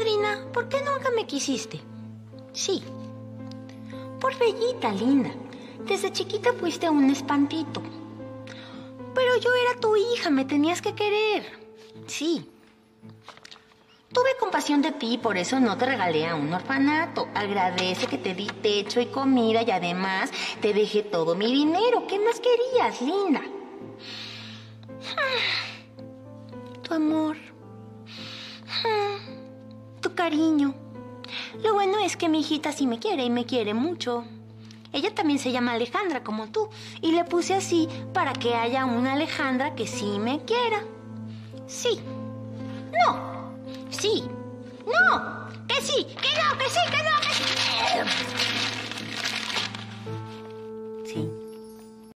madrina, ¿por qué nunca me quisiste? Sí. Por bellita, linda. Desde chiquita fuiste un espantito. Pero yo era tu hija, me tenías que querer. Sí. Tuve compasión de ti, por eso no te regalé a un orfanato. Agradece que te di techo y comida y además te dejé todo mi dinero. ¿Qué más querías, linda? Tu amor cariño. Lo bueno es que mi hijita sí me quiere y me quiere mucho. Ella también se llama Alejandra, como tú, y le puse así para que haya una Alejandra que sí me quiera. Sí. No. Sí. No. Que sí. Que no. Que sí. Que no. Que sí. Sí.